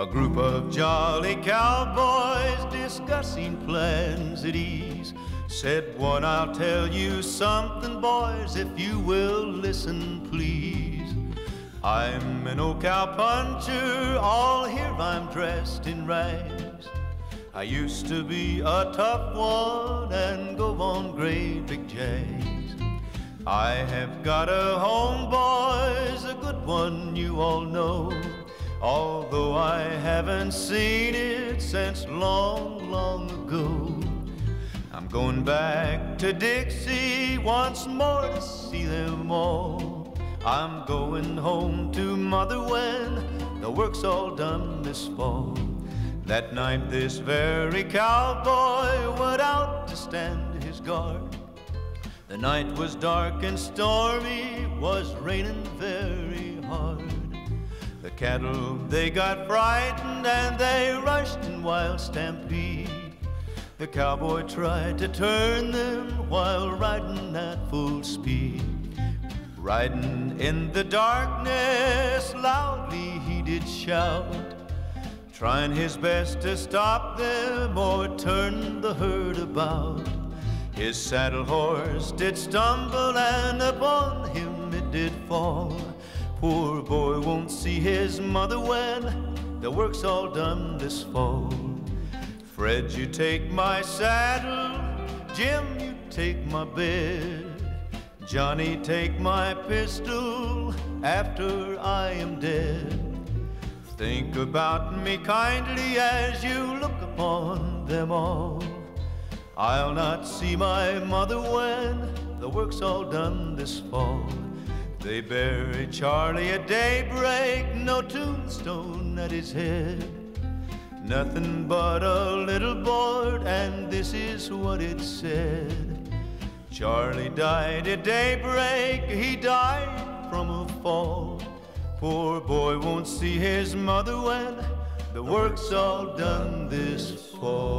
A group of jolly cowboys discussing plans at ease. Said one, I'll tell you something, boys, if you will listen, please. I'm an old cowpuncher, all here I'm dressed in rags. I used to be a tough one and go on great big jags. I have got a home, boys, a good one you all know. Although I haven't seen it since long, long ago. I'm going back to Dixie once more to see them all. I'm going home to mother when the work's all done this fall. That night, this very cowboy went out to stand his guard. The night was dark and stormy, was raining very hard. The cattle, they got frightened and they rushed in wild stampede. The cowboy tried to turn them while riding at full speed. Riding in the darkness, loudly he did shout, trying his best to stop them or turn the herd about. His saddle horse did stumble and upon him it did fall. Poor boy won't see his mother when the work's all done this fall. Fred, you take my saddle, Jim, you take my bed. Johnny, take my pistol after I am dead. Think about me kindly as you look upon them all. I'll not see my mother when the work's all done this fall. They buried Charlie at daybreak, no tombstone at his head. Nothing but a little board, and this is what it said. Charlie died at daybreak, he died from a fall. Poor boy won't see his mother when the work's all done this fall.